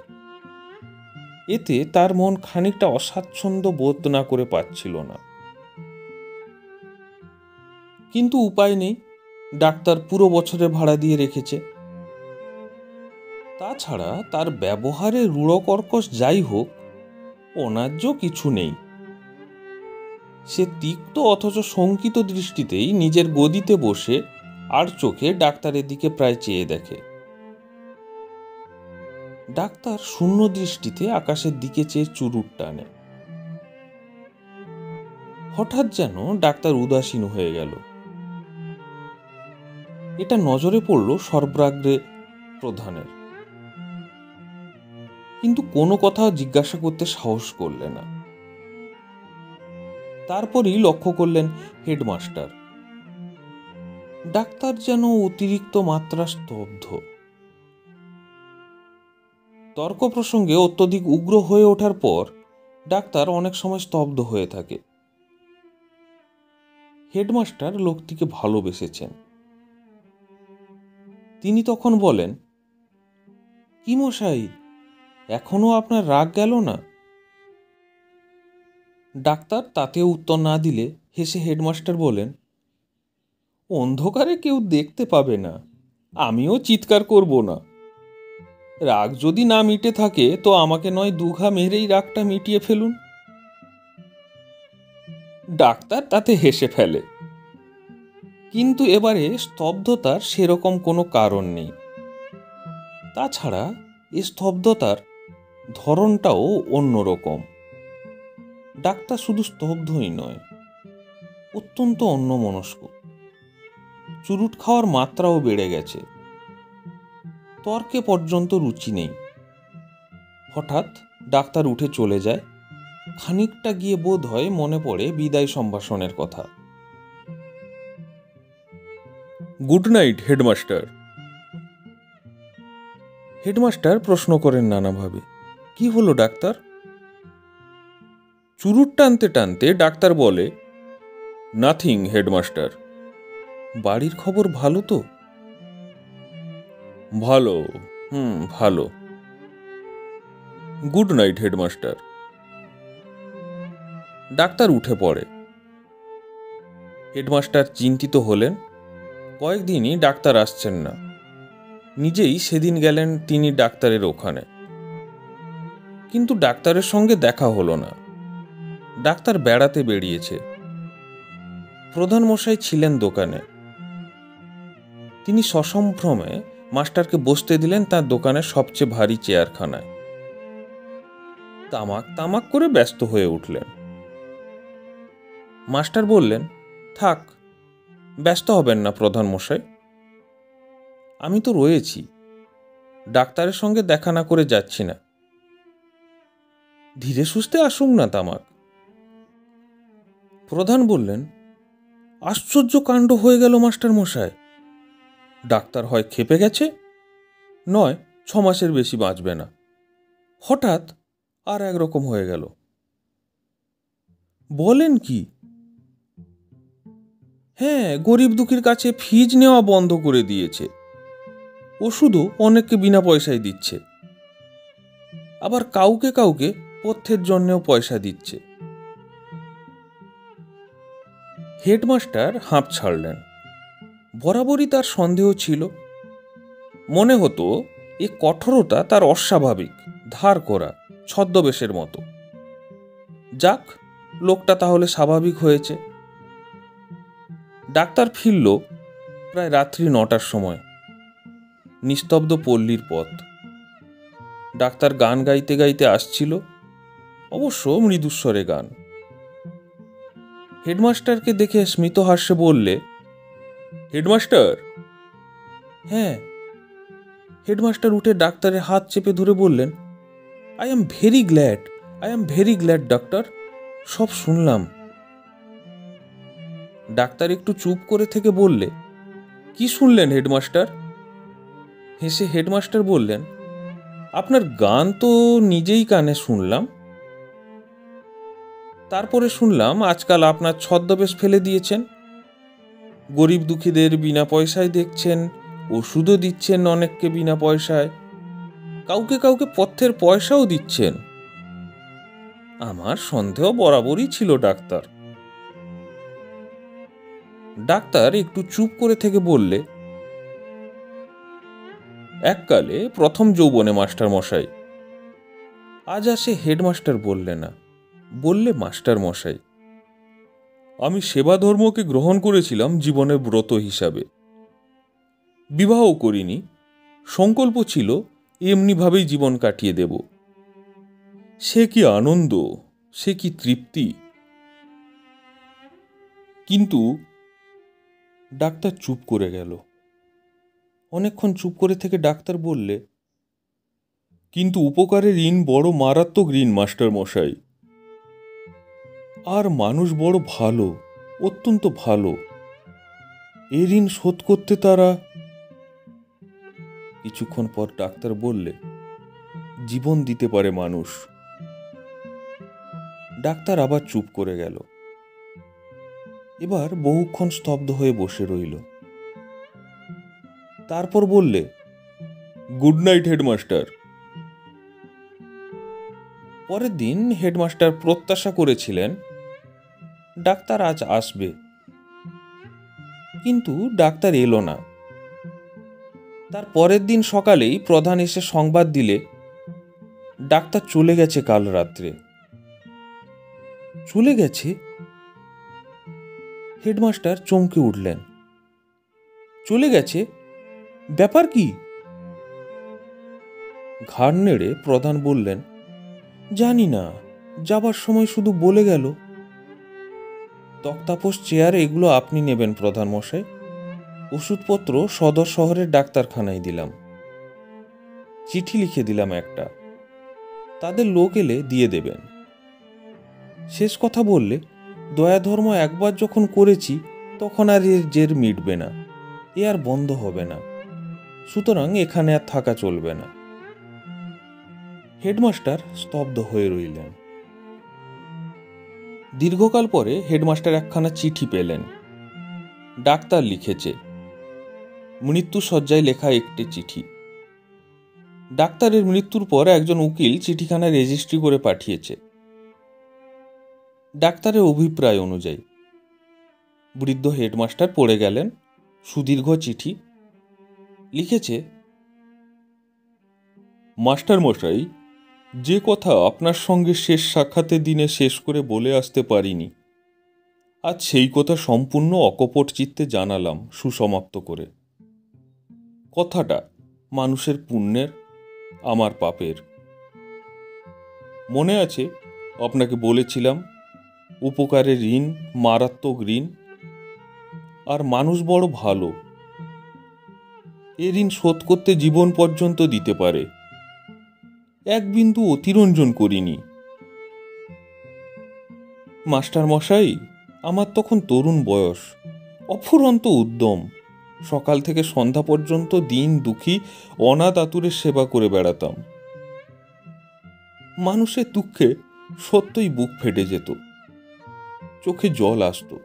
এতে তার মন খানিকটা অস্বাচ্ছন্দ্য বোধ না করে পাচ্ছিল না। কিন্তু উপায় নেই। ডাক্তার পুরো বছরে ভাড়া দিয়ে রেখেছে। তাছাড়া তার ব্যবহারে রূঢ় কর্কশ যাই হোক অন্যায্য কিছু নেই। সে তিক্ত অথচ শঙ্কিত দৃষ্টিতেই নিজের গদিতে বসে আর চোখে ডাক্তারের দিকে প্রায় চেয়ে দেখে। ডাক্তার শূন্য দৃষ্টিতে আকাশের দিকে চেয়ে চুরুট টানে। হঠাৎ যেন ডাক্তার উদাসীন হয়ে গেল। এটা নজরে পড়ল সর্বাগ্রে প্রধানের। কিন্তু কোনো কথা জিজ্ঞাসা করতে সাহস করলে না। তারপরই লক্ষ্য করলেন হেডমাস্টার। ডাক্তার যেন অতিরিক্ত মাত্রা স্তব্ধ। তর্ক প্রসঙ্গে অত্যধিক উগ্র হয়ে ওঠার পর ডাক্তার অনেক সময় স্তব্ধ হয়ে থাকে। হেডমাস্টার লোকটিকে ভালোবেসেছেন। তিনি তখন বলেন, কি মশাই, এখনও আপনার রাগ গেল না? ডাক্তার তাতেও উত্তর না দিলে হেসে হেডমাস্টার বলেন, অন্ধকারে কেউ দেখতে পাবে না, আমিও চিৎকার করব না। রাগ যদি না মিটে থাকে, তো আমাকে নয় দুঘা মেরেই রাগটা মিটিয়ে ফেলুন। ডাক্তার তাতে হেসে ফেলে। কিন্তু এবারে স্তব্ধতার সেরকম কোনো কারণ নেই। তাছাড়া এ স্তব্ধতার ধরনটাও অন্যরকম। ডাক্তার শুধু স্তব্ধই নয়, অত্যন্ত অন্যমনস্ক। চুরুট খাওয়ার মাত্রাও বেড়ে গেছে। তর্কে পর্যন্ত রুচি নেই। হঠাৎ ডাক্তার উঠে চলে যায়। খানিকটা গিয়ে বোধ হয় মনে পড়ে বিদায় সম্ভাষণের কথা। Good night, headmaster. হেডমাস্টার প্রশ্ন করেন নানাভাবে, কি হলো, ডাক্তার? চুরুট টানতে টানতে ডাক্তার বলে, নাথিং, হেডমাস্টার। বাড়ির খবর ভালো তো? ভালো, হুম, ভালো। Good night, headmaster. ডাক্তার উঠে পড়ে। হেডমাস্টার চিন্তিত হলেন কয়েকদিনই ডাক্তার আসছেন না। নিজেই সেদিন গেলেন তিনি ডাক্তারের ওখানে। কিন্তু ডাক্তারের সঙ্গে দেখা হলো না। ডাক্তার বেড়াতে বেরিয়েছে। প্রধান মশাই ছিলেন দোকানে। তিনি সসম্ভ্রমে মাস্টারকে বসতে দিলেন তার দোকানের সবচেয়ে ভারী চেয়ারখানায়। তামাক তামাক করে ব্যস্ত হয়ে উঠলেন। মাস্টার বললেন, থাক ব্যস্ত হবেন না, প্রধান মশাই। আমি তো রয়েছি। ডাক্তারের সঙ্গে দেখা না করে যাচ্ছি না। ধীরে সুস্থে আসুক না, তামাক। প্রধান বললেন, আশ্চর্য কাণ্ড হয়ে গেল, মাস্টার মশাই। ডাক্তার হয় খেপে গেছে, নয়, ছ মাসের বেশি বাঁচবে না। হঠাৎ আর একরকম হয়ে গেল। বলেন কি হ্যাঁ গরিব দুঃখীর কাছে ফিজ নেওয়া বন্ধ করে দিয়েছে। ওষুধও অনেককে বিনা পয়সায় দিচ্ছে। আবার কাউকে কাউকে পথ্যের জন্যেও পয়সা দিচ্ছে। হেডমাস্টার হাঁপ ছাড়লেন। বরাবরই তার সন্দেহ ছিল। মনে হতো, এ কঠোরতা তার অস্বাভাবিক, ধার করা, ছদ্মবেশের মতো। যাক, লোকটা তাহলে স্বাভাবিক হয়েছে। ডাক্তার ফিরল প্রায় রাত্রি নটার সময়। নিস্তব্ধ পল্লীর পথ। ডাক্তার গান গাইতে গাইতে আসছিল, অবশ্য মৃদুস্বরে গান। হেডমাস্টারকে দেখে স্মিত হাস্যে বললে, হেডমাস্টার? হ্যাঁ। হেডমাস্টার উঠে ডাক্তারের হাত চেপে ধরে বললেন, I am very glad, I am very glad, doctor. সব শুনলাম। ডাক্তার একটু চুপ করে থেকে বললে, কি শুনলেন হেডমাস্টার? হেসে হেডমাস্টার বললেন, আপনার গান তো নিজেই কানে শুনলাম। তারপরে শুনলাম আজকাল আপনার ছদ্মবেশ ফেলে দিয়েছেন। গরিব দুঃখীদের বিনা পয়সায় দেখছেন, ওষুধও দিচ্ছেন অনেককে বিনা পয়সায়। কাউকে কাউকে পথ্যের পয়সাও দিচ্ছেন। আমার সন্দেহ বরাবরই ছিল ডাক্তার। ডাক্তার একটু চুপ করে থেকে বললে, এককালে প্রথম যৌবনে মাস্টার মশাই। আজ আসে হেডমাস্টার বললে না, বললে মাস্টার মশাই, আমি সেবা ধর্মকে গ্রহণ করেছিলাম জীবনের ব্রত হিসাবে। বিবাহ করিনি, সংকল্প ছিল এমনিভাবেই জীবন কাটিয়ে দেব। সে কি আনন্দ, সে কি তৃপ্তি? কিন্তু ডাক্তার চুপ করে গেল। অনেকক্ষণ চুপ করে থেকে ডাক্তার বললে, কিন্তু উপকারের ঋণ বড় মারাত্মক ঋণ, মাস্টার মশাই। আর মানুষ বড় ভালো, অত্যন্ত ভালো। এ ঋণ শোধ করতে তারা কিছুক্ষণ পর ডাক্তার বললে, জীবন দিতে পারে মানুষ ডাক্তার আবার চুপ করে গেল। এবার বহুক্ষণ স্তব্ধ হয়ে বসে রইল। তারপর বললে, গুড নাইট, হেডমাস্টার। পরের দিন হেডমাস্টার প্রত্যাশা করেছিলেন, ডাক্তার আজ আসবে। কিন্তু ডাক্তার এলো না। তার পরের দিন সকালেই প্রধান এসে সংবাদ দিলে, ডাক্তার চলে গেছে কাল রাত্রে। চলে গেছে হেডমাস্টার চমকে উঠলেন। চলে গেছে? ব্যাপার কি? ঘাড় নেড়ে প্রধান বললেন, জানি না, যাবার সময় শুধু বলে গেল। তক্তাপোষ চেয়ার এগুলো আপনি নেবেন প্রধান মশাই। ওষুধপত্র সদর শহরের ডাক্তারখানায় দিলাম। চিঠি লিখে দিলাম একটা। তাদের লোক এলে দিয়ে দেবেন। শেষ কথা বললে দয়া ধর্ম একবার যখন করেছি, তখন আর এর জের মিটবে না, এ আর বন্ধ হবে না। সুতরাং এখানে আর থাকা চলবে না। হেডমাস্টার স্তব্ধ হয়ে রইলেন। দীর্ঘকাল পরে হেডমাস্টার একখানা চিঠি পেলেন। ডাক্তার লিখেছে। মৃত্যু সজ্জায় লেখা একটি চিঠি। ডাক্তারের মৃত্যুর পর একজন উকিল চিঠিখানা রেজিস্ট্রি করে পাঠিয়েছে। ডাক্তারের অভিপ্রায় অনুযায়ী। বৃদ্ধ হেডমাস্টার পড়ে গেলেন, সুদীর্ঘ চিঠি। লিখেছে, মাস্টার মশাই, যে কথা আপনার সঙ্গে শেষ সাক্ষাতে দিনে শেষ করে বলে আসতে পারিনি, আজ সেই কথা সম্পূর্ণ অকপট চিত্তে জানালাম সুসমাপ্ত করে। কথাটা মানুষের পুণ্যের, আমার পাপের। মনে আছে, আপনাকে বলেছিলাম উপকারের ঋণ, মারাত্মক ঋণ। আর মানুষ বড় ভালো। এ ঋণ শোধ করতে জীবন পর্যন্ত দিতে পারে। এক বিন্দু অতিরঞ্জন করিনি। মাস্টার মশাই, আমার তখন তরুণ বয়স। অফুরন্ত উদ্যম। সকাল থেকে সন্ধ্যা পর্যন্ত দিন দুঃখী, অনাথ আতুরের সেবা করে বেড়াতাম। মানুষের দুঃখে সত্যই বুক ফেটে যেত। চোখে জল আসত।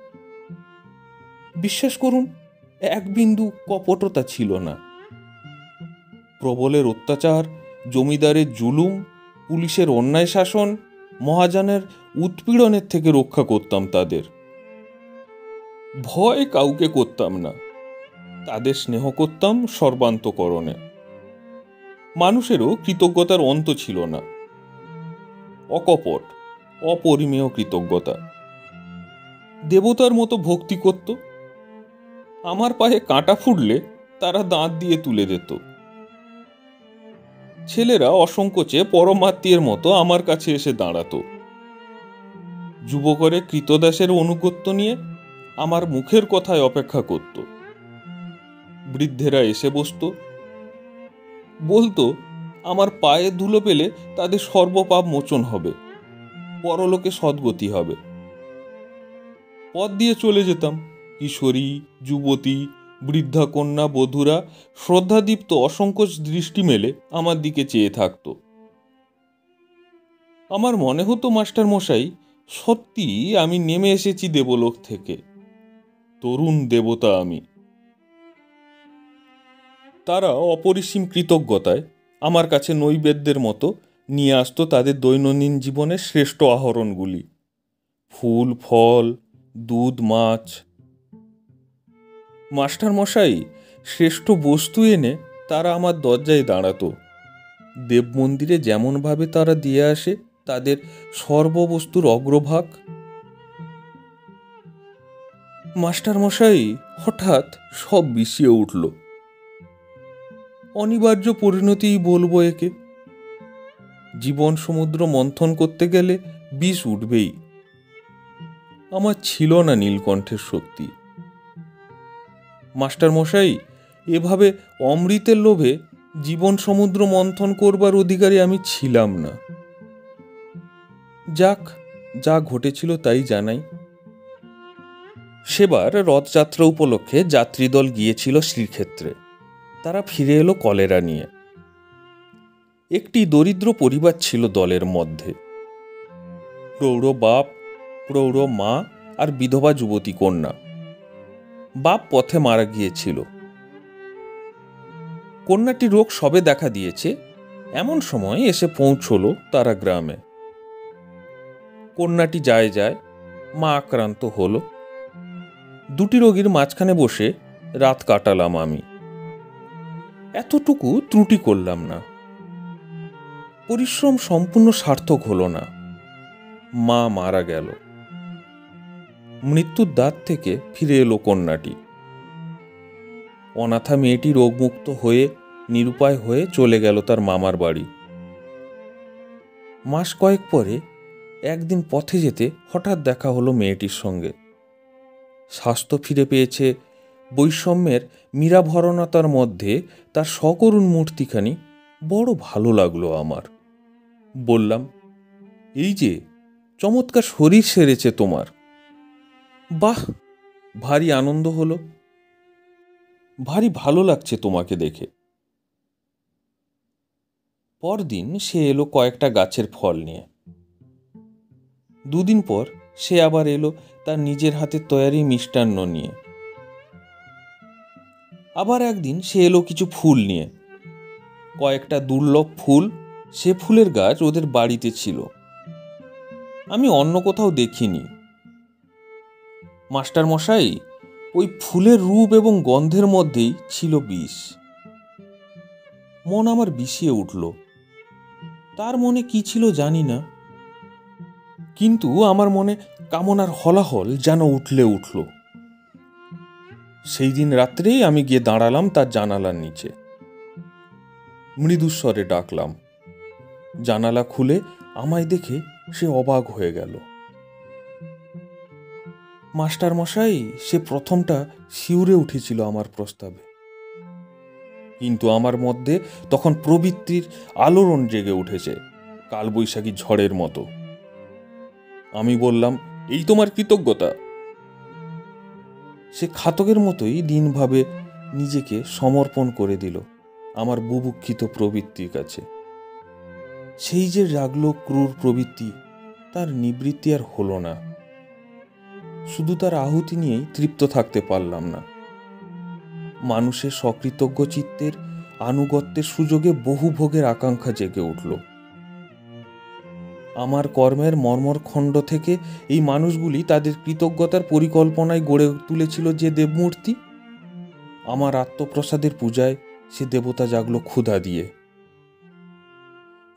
বিশ্বাস করুন, এক বিন্দু কপটতা ছিল না। প্রবলের অত্যাচার, জমিদারের জুলুম, পুলিশের অন্যায় শাসন, মহাজানের উৎপীড়নের থেকে রক্ষা করতাম তাদের। ভয় কাউকে করতাম না। তাদের স্নেহ করতাম সর্বান্তকরণে। মানুষেরও কৃতজ্ঞতার অন্ত ছিল না। অকপট, অপরিমেয় কৃতজ্ঞতা। দেবতার মতো ভক্তি করত। আমার পায়ে কাঁটা ফুটলে তারা দাঁত দিয়ে তুলে দিত। ছেলেরা অসংকোচে পরমাত্মীয়ের মতো আমার কাছে এসে দাঁড়াতো। যুবকরে কৃতদাসের অনুগত্য নিয়ে আমার মুখের কথায় অপেক্ষা করত। বৃদ্ধেরা এসে বসত। বলতো, আমার পায়ে ধুলো পেলে তাদের সর্বপাপ মোচন হবে। পরলোকে সদ্গতি হবে। পথ দিয়ে চলে যেতাম। কিশোরী, যুবতী, বৃদ্ধা কন্যা, বধূরা, শ্রদ্ধাদীপ্ত, অসংকোচ দৃষ্টি মেলে আমার দিকে চেয়ে থাকত। আমার মনে হতো, মাস্টার মশাই, সত্যি আমি নেমে এসেছি দেবলোক থেকে। তরুণ দেবতা আমি। তারা অপরিসীম কৃতজ্ঞতায় আমার কাছে নৈবেদ্যের মতো নিয়ে আসতো তাদের দৈনন্দিন জীবনের শ্রেষ্ঠ আহরণগুলি। ফুল, ফল দুধ, মাছ। মাস্টার মশাই শ্রেষ্ঠ বস্তু এনে তারা আমার দরজায় দাঁড়াতো। দেব মন্দিরে যেমনভাবে তারা দিয়ে আসে, তাদের সর্ববস্তুর অগ্রভাগ। মাস্টার মশাই হঠাৎ সব বিষিয়ে উঠল। অনিবার্য পরিণতিই বলব একে। জীবন সমুদ্র মন্থন করতে গেলে বিষ উঠবেই। আমার ছিল না নীলকণ্ঠের শক্তি। মাস্টার মশাই এভাবে অমৃতের লোভে জীবন সমুদ্র মন্থন করবার অধিকারী আমি ছিলাম না। যাক, যা ঘটেছিল তাই জানাই। সেবার রথযাত্রা উপলক্ষে যাত্রীদল গিয়েছিল শ্রীক্ষেত্রে। তারা ফিরে এলো কলেরা নিয়ে। একটি দরিদ্র পরিবার ছিল দলের মধ্যে। প্রৌঢ় বাপ প্রৌঢ় মা আর বিধবা যুবতী কন্যা। বাপ পথে মারা গিয়েছিল। কন্যাটি রোগ সবে দেখা দিয়েছে, এমন সময় এসে পৌঁছলো তারা গ্রামে। কন্যাটি যায় যায় মা আক্রান্ত হলো। দুটি রোগীর মাঝখানে বসে রাত কাটালাম আমি। এতটুকু ত্রুটি করলাম না। পরিশ্রম সম্পূর্ণ সার্থক হলো না। মা মারা গেল। মৃত্যুর দাঁত থেকে ফিরে এলো কন্যাটি। অনাথা মেয়েটি রোগমুক্ত হয়ে, নিরুপায় হয়ে চলে গেল তার মামার বাড়ি। মাস কয়েক পরে একদিন পথে যেতে হঠাৎ দেখা হলো মেয়েটির সঙ্গে। স্বাস্থ্য ফিরে পেয়েছে, বৈষম্যের মীরাভরণতার মধ্যে তার সকরুণ মূর্তিখানি বড় ভালো লাগল আমার। বললাম, এই যে, চমৎকার শরীর সেরেছে তোমার। বাহ, ভারী আনন্দ হলো। ভারী ভালো লাগছে তোমাকে দেখে। পরদিন সে এলো কয়েকটা গাছের ফল নিয়ে। দুদিন পর সে আবার এলো তার নিজের হাতে তৈরি মিষ্টান্ন নিয়ে। আবার একদিন সে এলো কিছু ফুল নিয়ে। কয়েকটা দুর্লভ ফুল, সে ফুলের গাছ ওদের বাড়িতে ছিল। আমি অন্য কোথাও দেখিনি। মাস্টার মশাই ওই ফুলের রূপ এবং গন্ধের মধ্যেই ছিল বিষ। মন আমার বিষিয়ে উঠল। তার মনে কি ছিল জানি না। কিন্তু আমার মনে কামনার হলাহল যেন উঠলে উঠল। সেই দিন রাত্রেই আমি গিয়ে দাঁড়ালাম তার জানালার নিচে। মৃদুস্বরে ডাকলাম। জানালা খুলে আমায় দেখে সে অবাক হয়ে গেল। মাস্টার মশাই সে প্রথমটা শিউরে উঠেছিল আমার প্রস্তাবে। কিন্তু আমার মধ্যে তখন প্রবৃত্তির আলোড়ন জেগে উঠেছে, কালবৈশাখী ঝড়ের মতো। আমি বললাম, এই তোমার কৃতজ্ঞতা? সে খাতকের মতোই দিনভাবে নিজেকে সমর্পণ করে দিল আমার বুভুক্ষিত প্রবৃত্তির কাছে। সেই যে রাগলো, ক্রূর প্রবৃত্তি, তার নিবৃত্তি আর হলো না। শুধু তার আহুতি নিয়েই তৃপ্ত থাকতে পারলাম না। মানুষের সকৃতজ্ঞ চিত্তের আনুগত্যের সুযোগে বহু ভোগের আকাঙ্ক্ষা জেগে উঠল। আমার কর্মের মর্মর খণ্ড থেকে এই মানুষগুলি তাদের কৃতজ্ঞতার পরিকল্পনায় গড়ে তুলেছিল যে দেবমূর্তি। আমার আত্মপ্রসাদের পূজায় সে দেবতা জাগলো ক্ষুধা দিয়ে।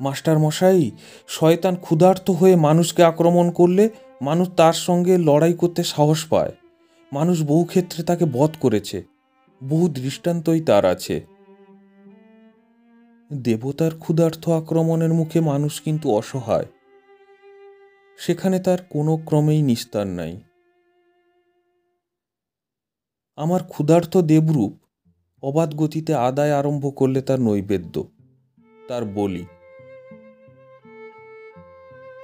মাস্টার মশাই শয়তান ক্ষুধার্ত হয়ে মানুষকে আক্রমণ করলে মানুষ তার সঙ্গে লড়াই করতে সাহস পায়। মানুষ বহু ক্ষেত্রে তাকে বধ করেছে। বহু দৃষ্টান্তই তার আছে। দেবতার ক্ষুধার্থ আক্রমণের মুখে মানুষ কিন্তু অসহায়। সেখানে তার কোনো ক্রমেই নিস্তার নাই। আমার ক্ষুধার্থ দেবরূপ অবাধ গতিতে আদায় আরম্ভ করলে তার নৈবেদ্য, তার বলি।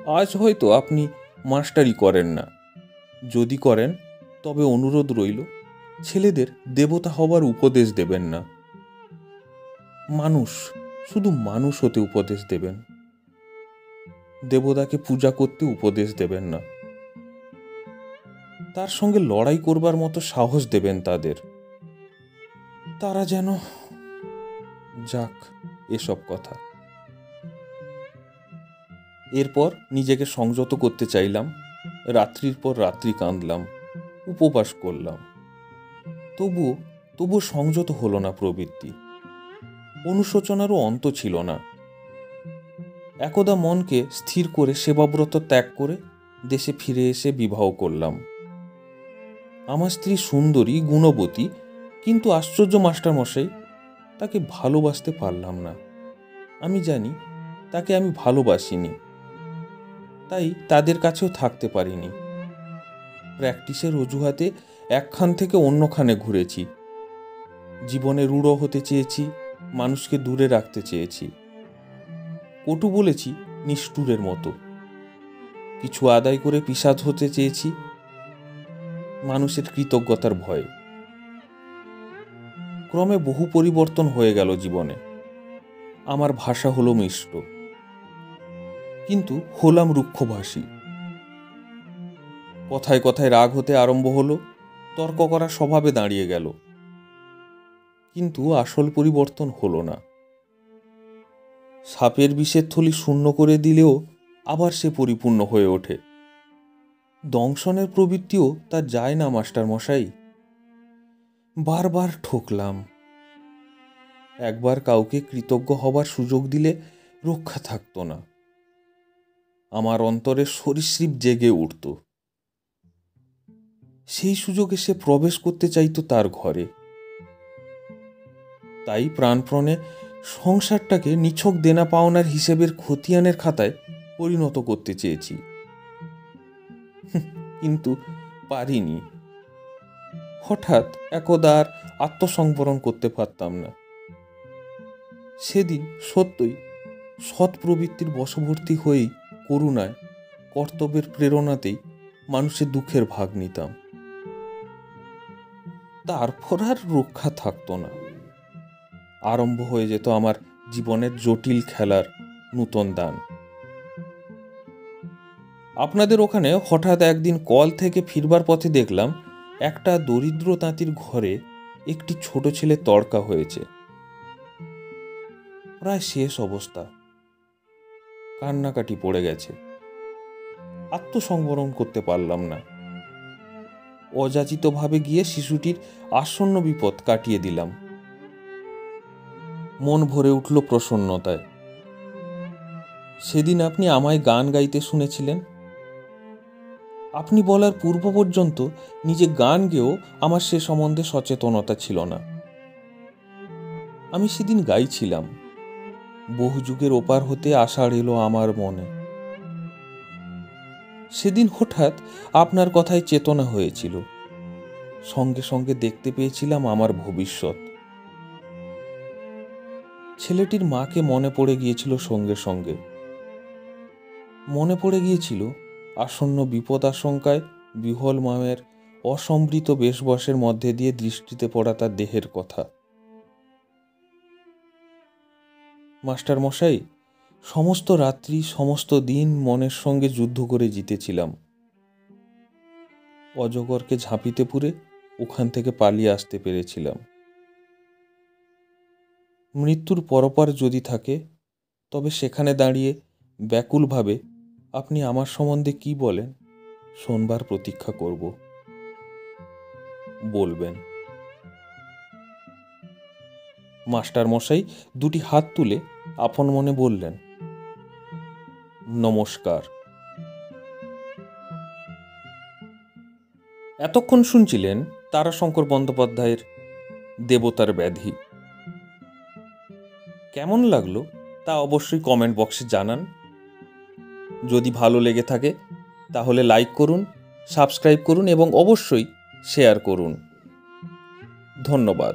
আজ হয়তো আপনি মাস্টারি করেন না। যদি করেন, তবে অনুরোধ রইল, ছেলেদের দেবতা হবার উপদেশ দেবেন না। মানুষ শুধু মানুষ হতে উপদেশ দেবেন। দেবতাকে পূজা করতে উপদেশ দেবেন না। তার সঙ্গে লড়াই করবার মতো সাহস দেবেন তাদের। তারা যেন যাক এসব কথা। এরপর নিজেকে সংযত করতে চাইলাম। রাত্রির পর রাত্রি কাঁদলাম, উপবাস করলাম। তবু তবু সংযত হলো না প্রবৃত্তি। অনুশোচনারও অন্ত ছিল না। একদা মনকে স্থির করে, সেবাব্রত ত্যাগ করে দেশে ফিরে এসে বিবাহ করলাম। আমার স্ত্রী সুন্দরী, গুণবতী, কিন্তু আশ্চর্য মাস্টারমশাই, তাকে ভালোবাসতে পারলাম না। আমি জানি, তাকে আমি ভালোবাসিনি। তাই তাদের কাছেও থাকতে পারিনি। প্র্যাকটিসের অজুহাতে একখান থেকে অন্যখানে ঘুরেছি। জীবনে রূঢ় হতে চেয়েছি, মানুষকে দূরে রাখতে চেয়েছি। কটু বলেছি, নিষ্ঠুরের মতো। কিছু আদায় করে পিসাদ হতে চেয়েছি, মানুষের কৃতজ্ঞতার ভয়ে। ক্রমে বহু পরিবর্তন হয়ে গেল জীবনে। আমার ভাষা হলো মিষ্ট। কিন্তু হলাম রুক্ষভাষী কথায় কথায় রাগ হতে আরম্ভ হলো, তর্ক করা স্বভাবে দাঁড়িয়ে গেল। কিন্তু আসল পরিবর্তন হলো না। সাপের বিষের থলি শূন্য করে দিলেও আবার সে পরিপূর্ণ হয়ে ওঠে। দংশনের প্রবৃত্তিও তা যায় না, মাস্টার মশাই। বারবার ঠকলাম। একবার কাউকে কৃতজ্ঞ হবার সুযোগ দিলে রক্ষা থাকতো না। আমার অন্তরে সরীসৃপ জেগে উঠত। সেই সুযোগে সে প্রবেশ করতে চাইতো তার ঘরে। তাই প্রাণপ্রণে সংসারটাকে নিছক দেনা পাওনার হিসেবের খতিয়ানের খাতায় পরিণত করতে চেয়েছি। কিন্তু পারিনি। হঠাৎ একদার আত্মসংবরণ করতে পারতাম না। সেদিন সত্যই সৎ প্রবৃত্তির বশবর্তী হয়েই করুণায়, কর্তব্যের প্রেরণাতেই মানুষের দুঃখের ভাগ নিতাম। তারপর আর রক্ষা থাকতো না। আরম্ভ হয়ে যেত আমার জীবনের জটিল খেলার নূতন দান। আপনাদের ওখানে হঠাৎ একদিন কল থেকে ফিরবার পথে দেখলাম, একটা দরিদ্র তাঁতির ঘরে একটি ছোট ছেলে তড়কা হয়েছে। প্রায় শেষ অবস্থা। কান্নাকাটি পড়ে গেছে। আত্মসংবরণ করতে পারলাম না। অযাচিতভাবে গিয়ে শিশুটির আসন্ন বিপদ কাটিয়ে দিলাম। মন ভরে উঠল প্রসন্নতায়। সেদিন আপনি আমায় গান গাইতে শুনেছিলেন? আপনি বলার পূর্ব পর্যন্ত নিজে গান গেয়েও আমার সে সম্বন্ধে সচেতনতা ছিল না। আমি সেদিন গাইছিলাম। বহু যুগের ওপার হতে আষাঢ় এলো আমার মনে। সেদিন হঠাৎ আপনার কথায় চেতনা হয়েছিল। সঙ্গে সঙ্গে দেখতে পেয়েছিলাম আমার ভবিষ্যৎ। ছেলেটির মাকে মনে পড়ে গিয়েছিল সঙ্গে সঙ্গে। মনে পড়ে গিয়েছিল আসন্ন বিপদ আশঙ্কায় বিহল মায়ের অসমৃত বেশবসের মধ্যে দিয়ে দৃষ্টিতে পড়া তার দেহের কথা। মাস্টার মশাই, সমস্ত রাত্রি, সমস্ত দিন মনের সঙ্গে যুদ্ধ করে জিতেছিলাম। অজগরকে ঝাঁপিতে পুরে ওখান থেকে পালিয়ে আসতে পেরেছিলাম। মৃত্যুর পরপর যদি থাকে, তবে সেখানে দাঁড়িয়ে ব্যাকুলভাবে আপনি আমার সম্বন্ধে কি বলেন? শোনবার প্রতীক্ষা করব, বলবেন। মাস্টার মশাই দুটি হাত তুলে আপন মনে বললেন, নমস্কার। এতক্ষণ শুনছিলেন তারাশঙ্কর বন্দ্যোপাধ্যায়ের দেবতার ব্যাধি। কেমন লাগল তা অবশ্যই কমেন্ট বক্সে জানান। যদি ভালো লেগে থাকে, তাহলে লাইক করুন, সাবস্ক্রাইব করুন এবং অবশ্যই শেয়ার করুন। ধন্যবাদ।